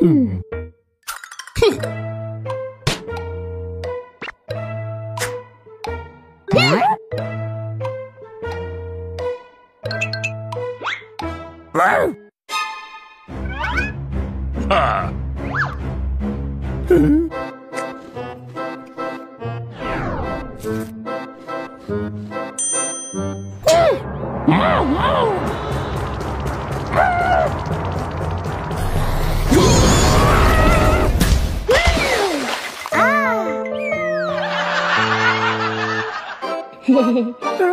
Hmm. 嘿嘿嘿。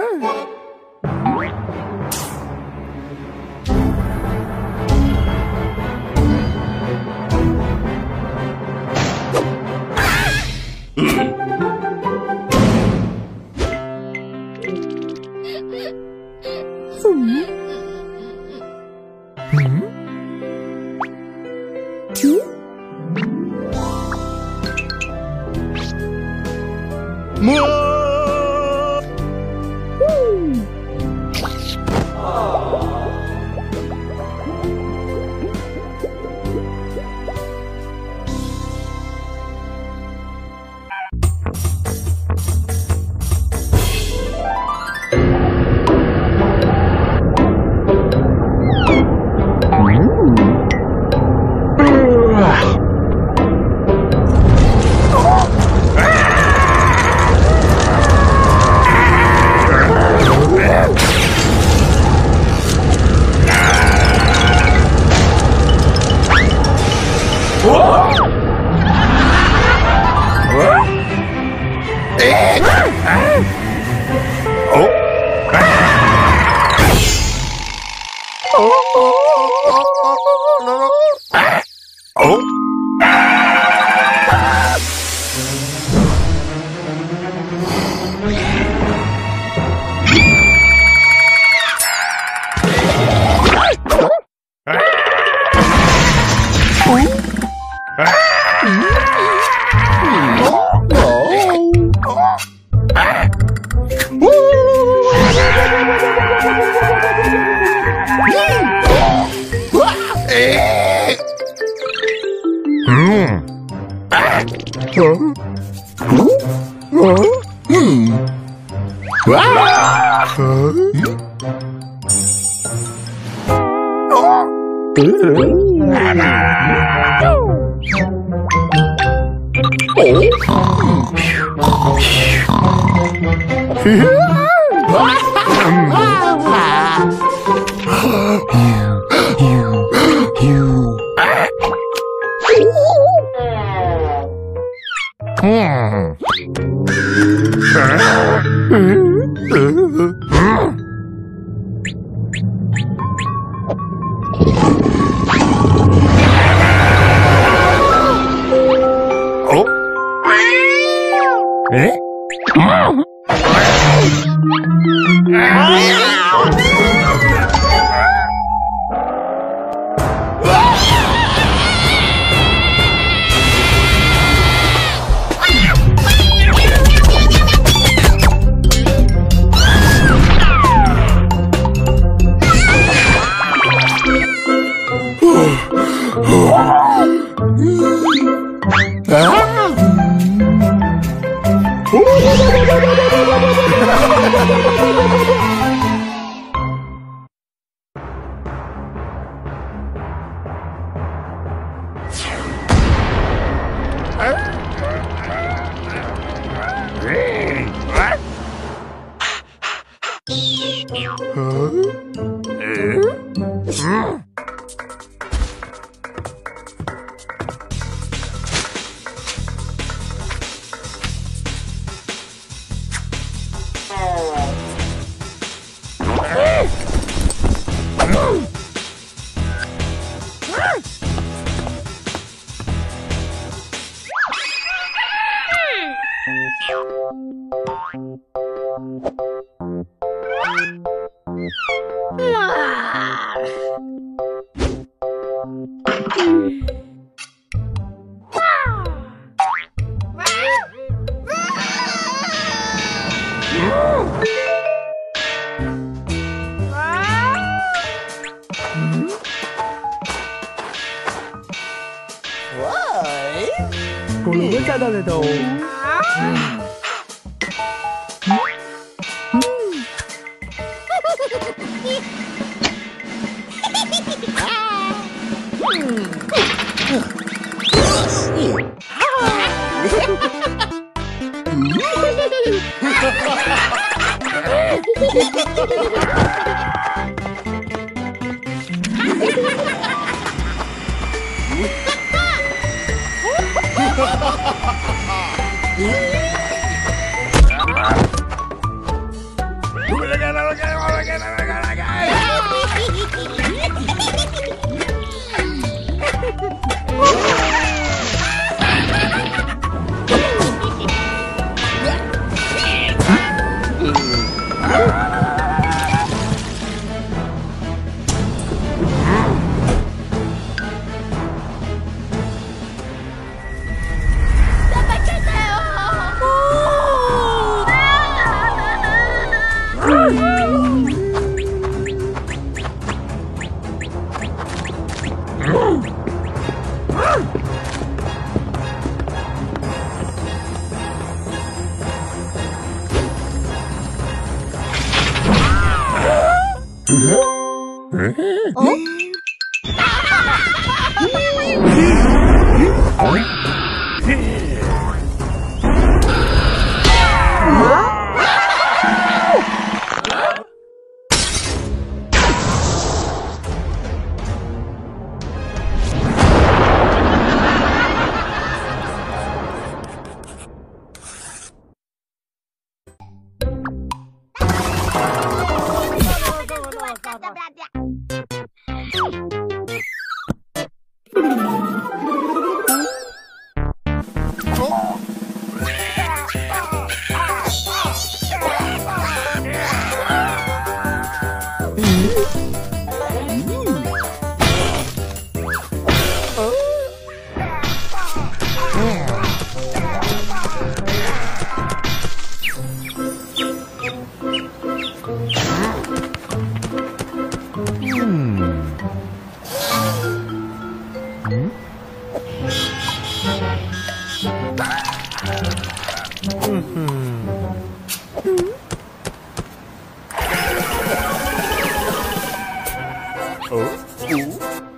嗯嗯嗯嗯哇嗯哦嗯。Uh! Ah! Oh? 五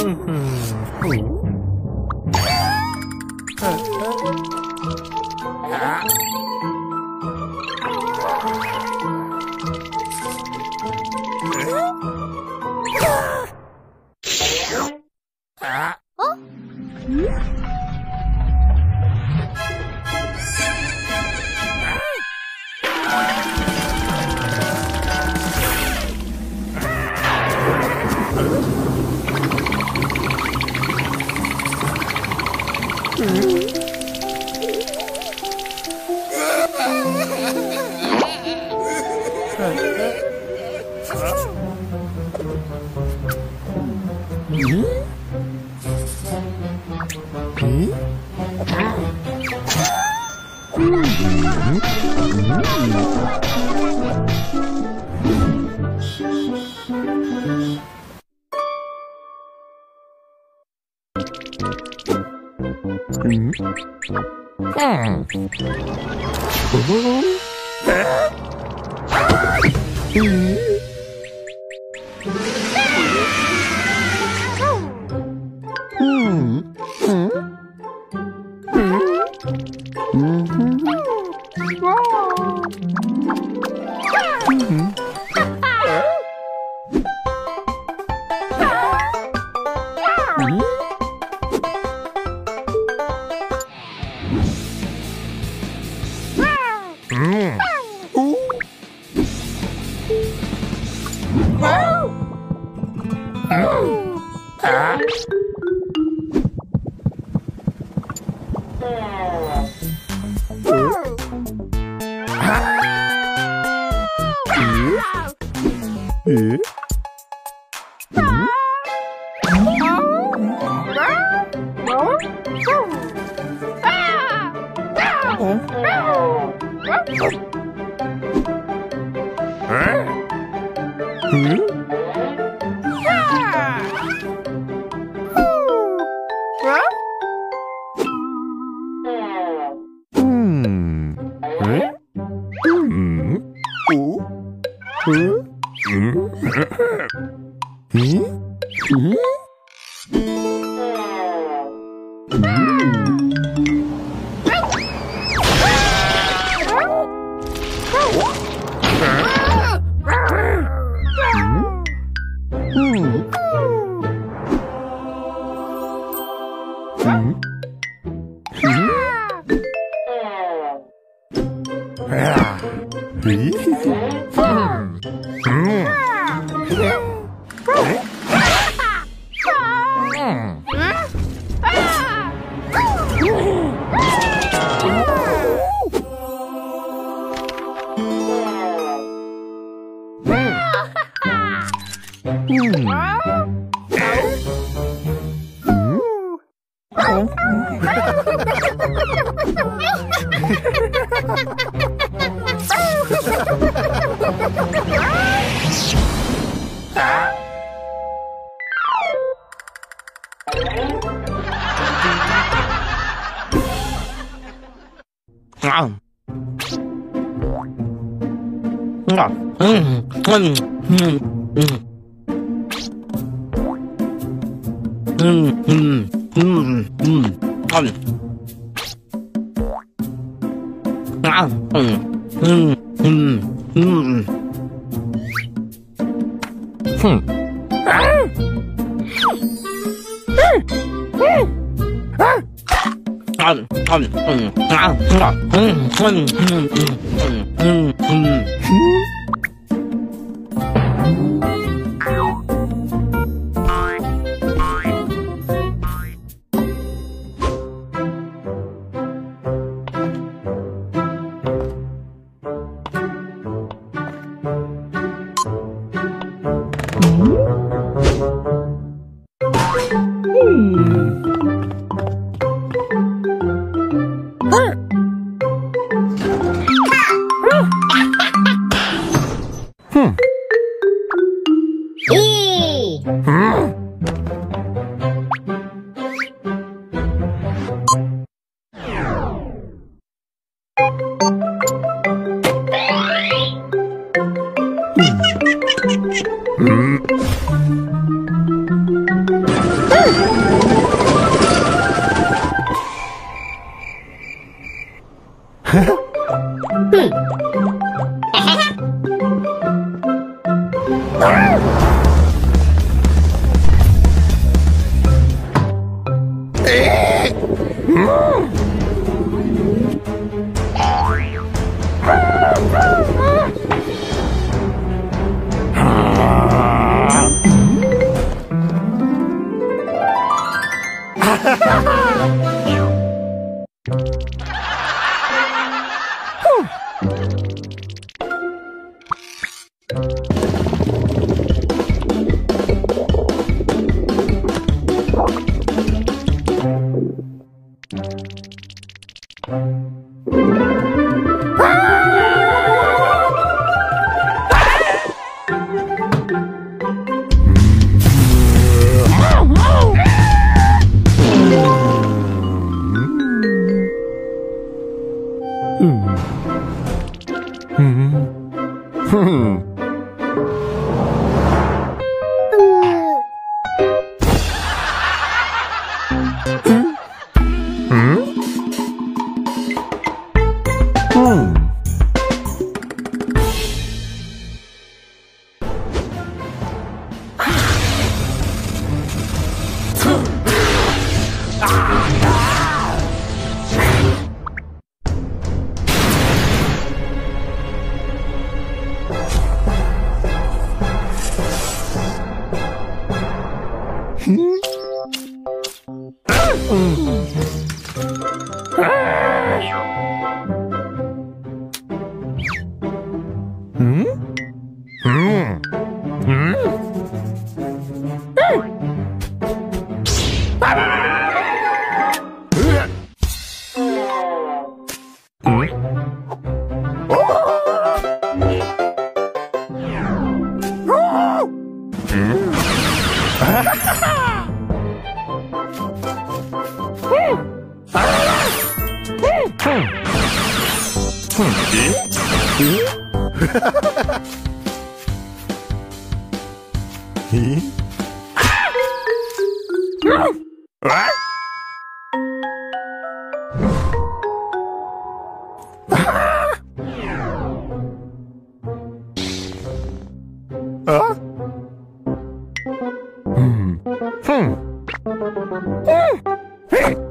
嗯哼嗯嗯。啊え？ 음악음악음 음. 음, 음, 음, 음, 음. 아, 음, 음, 음, 음. 흠. 음, 음, 음, 음, 음. Hmm. Ha ha ha! Thank you. Mm-hmm. hmm Mm.